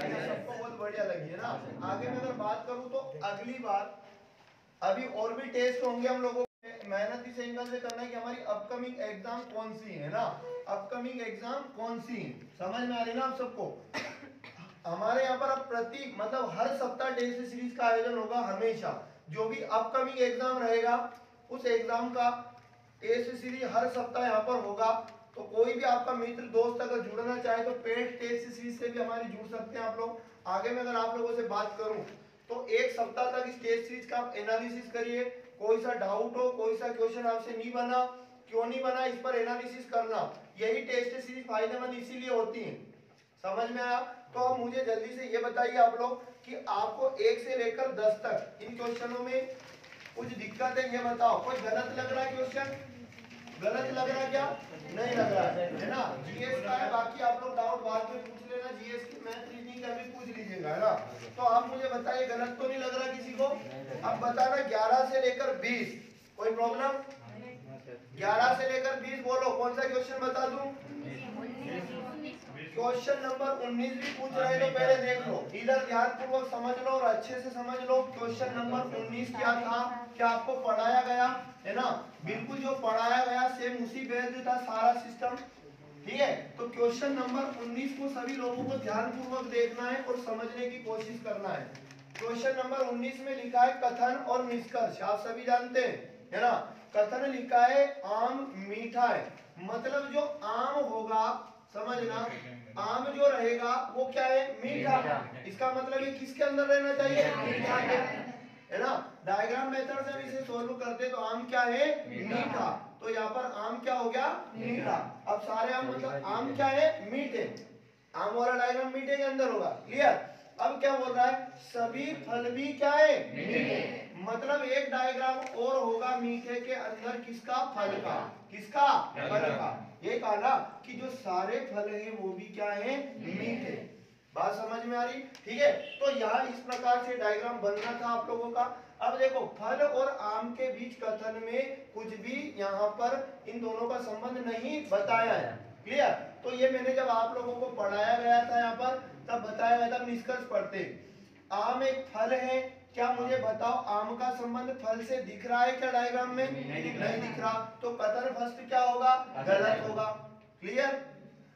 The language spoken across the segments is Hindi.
सबको बहुत बढ़िया लगी, है ना? आगे मैं अगर बात करूँ तो अगली बार, अभी और भी टेस्ट होंगे हम लोगों मेहनत इस एंगल से करना है कि हमारी अपकमिंग एग्ज़ाम कौन सी है ना? अपकमिंग एग्ज़ाम कौन सी है? समझ में आ रही ना आप सबको? हमारे यहाँ पर अब प्रति मतलब हर सप्ताह टेस्ट सीरीज़ का आयोजन होगा हमेशा। जो भी अपकमिंग एग्ज़ाम रहेगा, उस एग्ज़ाम का टेस्ट सीरीज़ हर सप्ताह यहाँ पर होगा। तो कोई भी आपका मित्र, दोस्त अगर जुड़ना चाहे तो पेड, टेस्ट सीरीज़ से भी हमारी जुड़ सकते हैं आप लोग। आगे में अगर आप लोगों से बात करूँ तो एक सप्ताह तक इस टेस्ट सीरीज़ का आप एनालिसिस करिए। कोई सा डाउट हो, कोई सा क्वेश्चन आपसे नहीं बना, क्यों नहीं बना, इस पर एनालिसिस करना। यही टेस्ट सीरीज़ फ़ायदेमंद इसीलिए होती है। समझ में आया? तो अब मुझे जल्दी से ये बताइए आप लोग कि आपको एक से लेकर दस तक इन क्वेश्चनों में कुछ दिक्कत है ये बताओ। कोई गलत लग रहा है क्वेश्चन? गलत लग रहा है क्या? नहीं लग रहा है है ना? जीएस का है बाकी आप लोग डाउट बाद में पूछ लेना। जीएस की मैथ रीजनिंग का भी पूछ लीजिएगा है ना? तो आप मुझे बताइए गलत तो नहीं लग रहा किसी को? अब बताना ग्यारह से लेकर बीस। कोई प्रॉब्लम ग्यारह से लेकर बीस बोलो कौन सा क्वेश्चन बता दूँ? क्वेश्चन नंबर 19 भी पूछ रहे तो पहले देख लो। इधर ध्यान पूर्वक समझ लो और अच्छे से समझ लो क्वेश्चन नंबर 19 क्या था क्या आपको पढ़ाया गया है ना? बिल्कुल जो पढ़ाया गया सेम उसी बेस्ड था सारा सिस्टम ठीक है? तो क्वेश्चन नंबर 19 को सभी लोगों को ध्यान पूर्वक देखना है और समझने की कोशिश करना है। क्वेश्चन नंबर 19 में लिखा है कथन और निष्कर्ष। आप सभी जानते हैं है ना? कथन लिखा है आम मीठा है। मतलब जो आम होगा समझना। आम जो रहेगा वो क्या है? मीठा। इसका मतलब ये किसके अंदर रहना चाहिए? मीठा। के। है ना? डायग्राम मेथड से हम इसे सोल्व करते तो आम क्या है? मीठा। तो यहाँ पर आम क्या हो गया? मीठा। अब सारे आम मतलब आम क्या है? मीठे। आम वाला डायग्राम मीठे के अंदर होगा। क्लियर अब क्या बोल रहा है? सभी फल भी क्या है? मीठे। मतलब एक डायग्राम और होगा मीठे के अंदर किसका? फल का। किसका? फल का। ये कहा ना कि जो सारे फल हैं वो भी क्या है? मीठे। बात समझ में आ रही? ठीक है? तो यहाँ इस प्रकार से डायग्राम बनना था आप लोगों का। अब देखो फल और आम के बीच कथन में कुछ भी यहाँ पर इन दोनों का संबंध नहीं बताया है। क्लियर तो ये मैंने जब आप लोगों को पढ़ाया गया था यहाँ पर तब बताया गया था निष्कर्ष पढ़ते आम एक फल है क्या मुझे बताओ आम का संबंध फल से दिख रहा है क्या डायग्राम में? नहीं दिख नहीं दिख रहा। तो कथन फ़र्स्ट क्या होगा? गलत होगा। क्लियर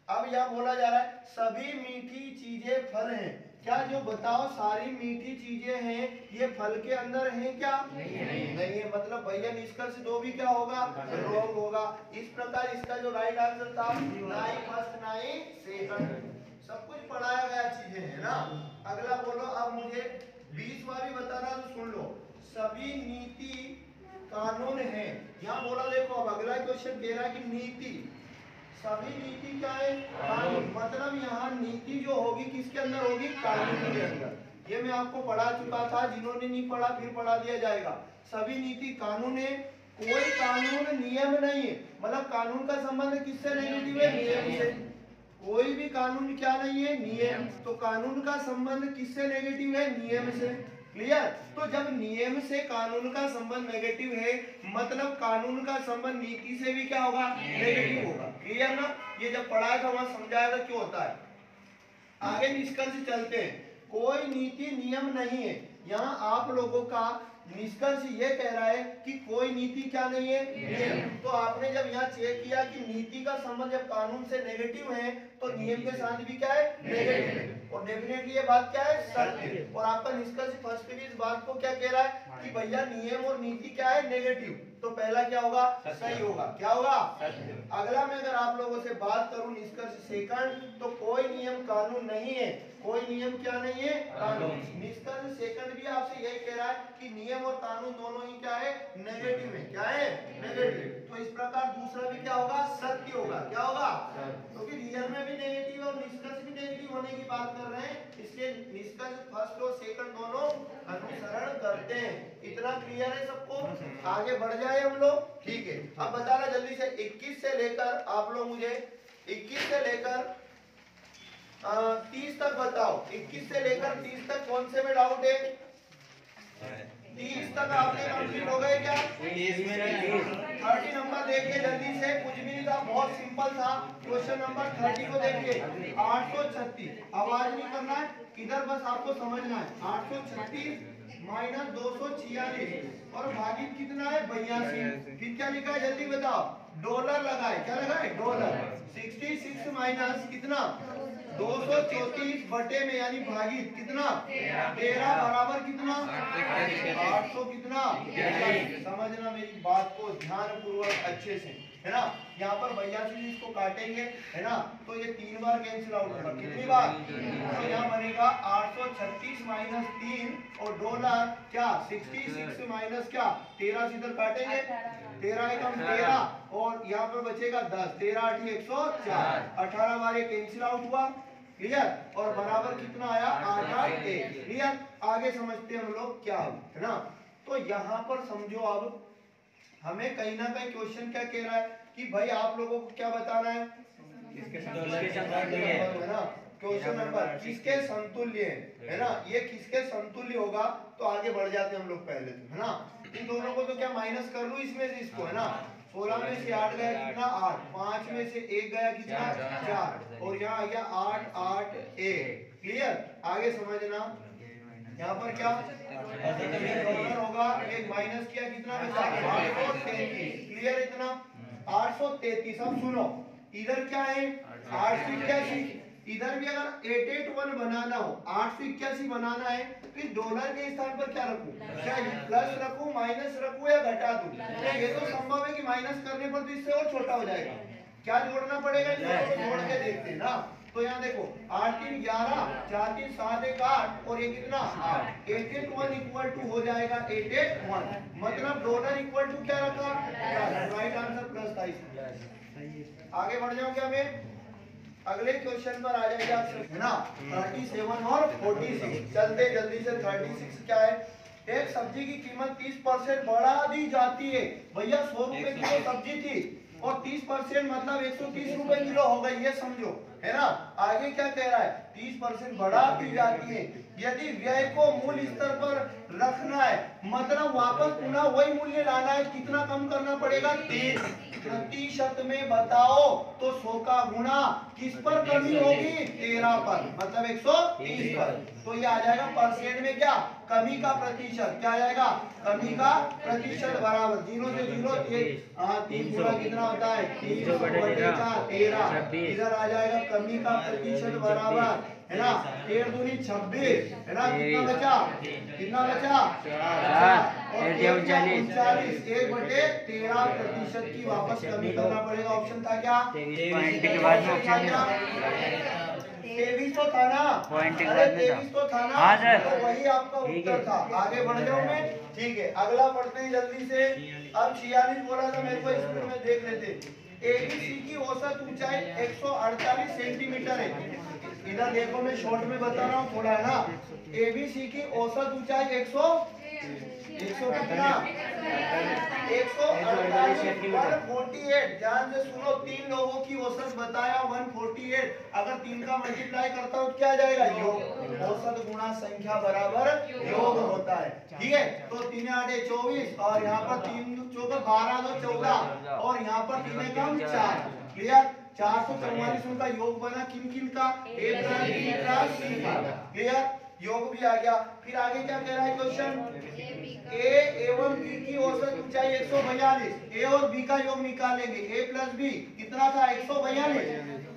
अब यहाँ बोला जा रहा है सभी मीठी चीज़ें फल हैं। क्या जो बताओ सारी मीठी चीज़ें हैं ये फल के अंदर हैं क्या? नहीं है। नहीं है। मतलब भैया निष्कर्ष दो भी क्या होगा? रॉन्ग होगा। इस प्रकार इसका जो राइट आंसर था ना ही फ़र्स्ट ना ही सेकंड सब कुछ पढ़ाया गया चीज़ें है ना? अगला बोलो अब मुझे बीसवा भी बताना तो सुन लो। सभी नीति कानून है। यहाँ बोला देखो, अब अगला क्वेश्चन कह रहा है कि नीति। सभी नीति क्या है? कानून। मतलब यहाँ नीति जो होगी, किसके अंदर होगी? कानून के अंदर। ये मैं आपको पढ़ा चुका था, जिन्होंने नहीं पढ़ा, फिर पढ़ा दिया जाएगा। सभी नीति कानून है। कोई कानून नियम नहीं है। मतलब कानून का संबंध किससे नेगेटिव है? नियम से कोई भी कानून क्या नहीं है? नियम। तो कानून का संबंध किससे नेगेटिव है? नियम से। क्लियर तो जब नियम से कानून का संबंध नेगेटिव है मतलब कानून का संबंध नीति से भी क्या होगा? नेगेटिव होगा। क्लियर ना? ये जब पढ़ाया था वहाँ समझाया था क्यों होता है? आगे निष्कर्ष चलते हैं। कोई नीति नियम नहीं है। यहाँ आप लोगों का निष्कर्ष ये कह रहा है कि कोई नीति क्या नहीं है? नियम। तो आपने जब यहाँ चेक किया कि नीति का संबंध जब कानून से नेगेटिव है तो नियम के साथ भी क्या है? नेगेटिव और डेफिनेटली ये बात क्या है? सत्य। और आपका निष्कर्ष फ़र्स्ट भी इस बात को क्या कह रहा है कि भैया नियम और नीति क्या है? नेगेटिव तो पहला क्या होगा? सही होगा। क्या होगा? अगला मैं अगर आप लोगों से बात करूँ निष्कर्ष सेकंड तो कोई नियम कानून नहीं है। कोई नियम क्या नहीं है? कानून। निष्कर्ष सेकंड भी आपसे रहा है कि नियम और कानून दोनों ही क्या है? नेगेटिव है। क्या है? नेगेटिव तो इस प्रकार दूसरा भी क्या होगा? सत्य होगा। क्या होगा? क्योंकि रियल में भी नेगेटिव और निष्कर्ष भी नेगेटिव होने की बात कर रहे हैं, इसलिए निष्कर्ष फ़र्स्ट और सेकंड दोनों अनुसरण करते हैं। इतना क्लियर है सबको? आगे बढ़ जाए हम लोग। ठीक है। अब बताना जल्दी से 21 से लेकर आप लोग मुझे 21 से लेकर तीस तक बताओ। 21 से लेकर 30 तक कौन से में डाउट है? तीस तक आपके कंप्लीट हो गए क्या? थर्टी नंबर देखिए जल्दी से। कुछ भी नहीं था बहुत सिंपल था। क्वेश्चन नंबर थर्टी को देखिए। आठ सौ छत्तीस। आवाज़ नहीं करना है इधर बस आपको समझना है। आठ सौ छत्तीस माइनस दो सौ छियालीस। और भागित कितना है? बयासी। फिर क्या लिखा है? जल्दी बताओ। डॉलर लगाए। क्या लगाए? डॉलर। सिक्सटी सिक्स माइनस कितना? दो सौ चौतीस बटे में यानी भागित कितना? तेरह। बराबर कितना? आठ सौ कितना समझना मेरी बात को ध्यान पूर्वक अच्छे से है ना? यहाँ पर बयासी इसको काटेंगे है ना? तो ये तीन बार कैंसिल आउट होगा। कितनी बार? तो यहाँ बनेगा आठ सौ छत्तीस माइनस तीन और डॉलर क्या? सिक्सटी सिक्स माइनस क्या? तेरह से इधर काटेंगे। तेरह एकम तेरह और यहाँ पर बचेगा दस। तेरह आठ एक सौ चार। अठारह बार ये कैंसिल आउट हुआ। क्लियर? और बराबर कितना आया? आठ आठ एक। क्लियर? आगे समझते हम लोग क्या है ना? तो यहाँ पर समझो अब हमें कहीं ना कहीं क्वेश्चन क्या कह रहा है कि भाई आप लोगों को क्या बताना है? है। ना? क्वेश्चन नंबर किसके संतुल्य है? है ना? ये किसके संतुल्य होगा? तो आगे बढ़ जाते हैं हम लोग पहले तो है ना? इन दोनों को तो क्या माइनस कर लू इसमें से इसको है ना? सोलह में से आठ गया कितना? आठ। पाँच में से एक गया कितना? चार और यहाँ आ गया आठ आठ एक। क्लियर आगे समझना। यहाँ पर क्या? होगा एक माइनस किया कितना? क्लियर इतना? आठ सौ तैतीस। अब सुनो इधर क्या है? आठ सौ इक्यासी इधर भी अगर एट एट वन बनाना हो आठ सौ इक्यासी बनाना है फिर डॉलर के स्थान पर क्या रखूँ? क्या प्लस रखूँ माइनस रखूँ या घटा दूँ? तो ये तो संभव है कि माइनस करने पर तो इससे और छोटा हो जाएगा। क्या जोड़ना पड़ेगा इन दोनों को जोड़ के देखते हैं ना। तो यहाँ देखो आठ तीन ग्यारह चार तीन सात एक आठ और ये कितना? आठ। Eight eight one equal to हो जाएगा एट एट वन मतलब डॉलर इक्वल टू क्या रखा? राइट आंसर प्लस था आगे बढ़ जाओ क्या मैं? अगले क्वेश्चन पर आ जाएगा है ना? थर्टी सेवन और फोर्टी सिक्स चलते जल्दी से। थर्टी सिक्स क्या है? एक सब्ज़ी की कीमत तीस परसेंट बढ़ा दी जाती है। भैया सौ रुपए किलो सब्ज़ी थी और तीस परसेंट मतलब एक सौ तीस रुपए किलो हो गई ये समझो। है ना? आगे क्या कह रहा है? तीस परसेंट बढ़ा दी जाती है। यदि व्यय को मूल स्तर पर रखना है मतलब वापस पुनः वही मूल्य लाना है कितना कम करना पड़ेगा? तीस। प्रतिशत में बताओ तो सौ का गुणा किस पर कमी होगी? तेरह पर। मतलब एक सौ तीस पर। तो ये आ जाएगा परसेंट में क्या? कमी का प्रतिशत। क्या आ जाएगा? कमी का प्रतिशत बराबर। ज़ीरो से ज़ीरो हाँ तीन गुणा कितना होता है? तीन सौ तेरह। इधर आ जाएगा कमी का प्रतिशत बराबर। है ना? डेढ़ दूनी छब्बीस। है ना? कितना बचा? कितना बचा? उनचालीस एक बटे तेरह प्रतिशत की वापस कमी करना पड़ेगा। ऑप्शन था क्या? तेईस तो था। ना? पॉइंट के अरे बाद में था। तेईस तो था ना? तो वही आपका उत्तर था। आगे बढ़ जाऊँ मैं। ठीक है अगला पढ़ते हैं जल्दी से। अब छियालीस बोला था मेरे को स्कूल में देख लेते। एबीसी की औसत ऊंचाई 148 सेंटीमीटर है। इधर देखो मैं शॉर्ट में बता रहा हूँ थोड़ा है ना? एबीसी की औसत ऊंचाई 100 100 कितना 148 ध्यान से सुनो, तीन लोगों की औसत बताया 148 अगर तीन का मल्टीप्लाई करता तो तो चौबीस, और यहाँ पर तीन चौदह बारह दो चौदह, और यहाँ पर तीन कम चार। क्लियर? चार सौ चौवालीस उनका योग बना किन किन का? A plus B plus C का। क्लियर? योग भी आ गया। फिर आगे क्या कह रहा है क्वेश्चन ए एवं बी की औसत ऊंचाई एक सौ बयालीस। ए और बी का योग निकालेंगे। ए प्लस बी कितना था? एक सौ बयालीस।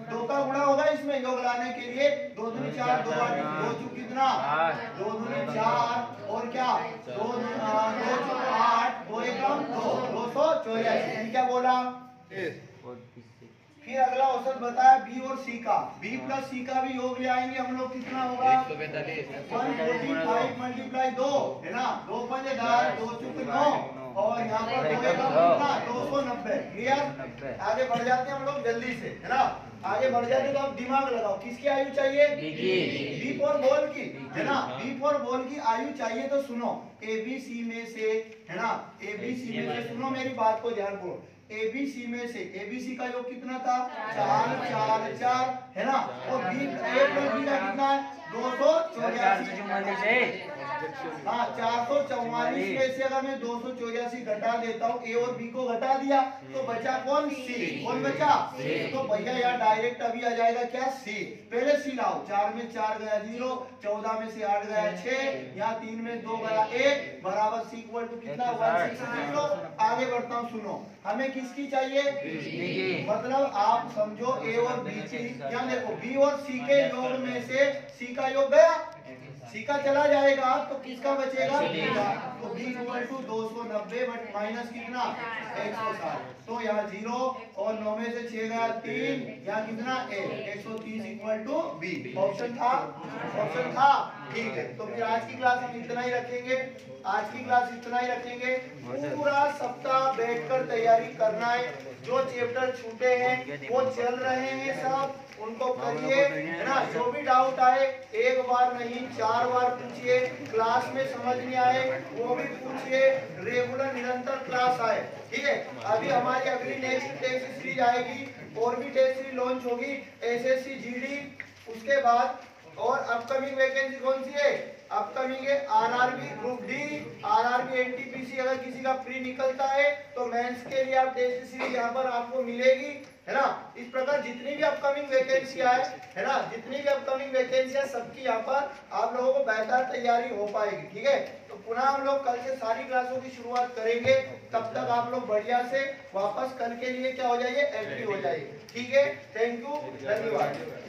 दो का गुणा होगा इसमें योग लाने के लिए। दो दूनी चार दो दो चू कितना? दो दूनी चार। और क्या? दो दू- आठ। दो एकम दो दो सौ चौरासी। क्या बोला। फिर अगला औसत बताया बी और सी का। बी प्लस सी का भी योग ले आएँगे हम लोग कितना होगा? वन फोर्टी फाइव मल्टीप्लाई दो है ना? दो पंजे दस दो चुक नौ। और यहाँ पर दो सौ नब्बे। क्लियर आगे बढ़ जाते हैं हम लोग जल्दी से है ना? आगे बढ़ जाते तो आप दिमाग लगाओ किसकी आयु चाहिए? बी की। बी फॉर बॉल की है ना? बी फॉर बॉल की आयु चाहिए तो सुनो ए बी सी में से है ना? ए बी सी में से सुनो मेरी बात को ध्यान करो ए बी सी में से एबीसी का योग कितना था? चार। चार चार है ना? और बी ए प्लस बी का कितना है? दो सौ चौरासी। हाँ चार सौ चौवालीस में से अगर मैं दो सौ चौरासी घटा देता हूँ ए और बी को घटा दिया तो बचा कौन? सी कौन बचा? तो भैया यहाँ डायरेक्ट अभी आ जाएगा क्या? सी पहले सी लाओ। चार में चार गया ज़ीरो चौदह में से आठ गया छह यहाँ तीन में दो गया एक बराबर सी इक्वल टू कितना ज़ीरो आगे बढ़ता हूँ सुनो। हमें किसकी चाहिए? मतलब आप समझो ए और बी की यहाँ देखो बी और सी के योग में से सी का योग गया सी का चला जाएगा तो किसका बचेगा? तो बी इक्वल टू दो सौ नब्बे बट माइनस कितना? एक सौ साठ तो यहाँ ज़ीरो और नौ में से छह गया तीन। यहाँ कितना? एक एक सौ तीस इक्वल टू बी ऑप्शन था? ऑप्शन था? ठीक है। तो फिर आज की क्लास हम इतना ही रखेंगे। आज की क्लास इतना ही रखेंगे। पूरा सप्ताह बैठकर तैयारी करना है। जो चैप्टर छूटे हैं वो चल रहे हैं सब। उनको करिए है ना? जो भी डाउट आए एक बार नहीं चार बार पूछिए क्लास में समझ नहीं आए वो भी पूछिए रेगुलर निरंतर क्लास आए ठीक है? अभी हमारी अगली नेक्स्ट टेस्ट सीरीज़ आएगी और भी टेस्ट सीरीज़ लॉन्च होगी एसएससी जीडी उसके बाद और अपकमिंग वैकेंसी कौन सी है? अपकमिंग है, RRB group D, RRB NTPC, अगर किसी का प्री निकलता है तो मेंस के लिए आप टेस्ट सीरीज़ यहाँ पर आपको मिलेगी, है ना? इस प्रकार जितनी भी अपकमिंग वैकेंसी आए, है ना? जितनी भी अपकमिंग वैकेंसी है सबकी यहाँ पर आप लोगों को बेहतर तैयारी हो पाएगी, ठीक है? तो पुनः हम लोग कल से सारी क्लासों की शुरुआत करेंगे, तब तक आप लोग बढ़िया से वापस कल के लिए क्या हो जाइए, एंट्री हो जाइए, ठीक है? थैंक यू धन्यवाद।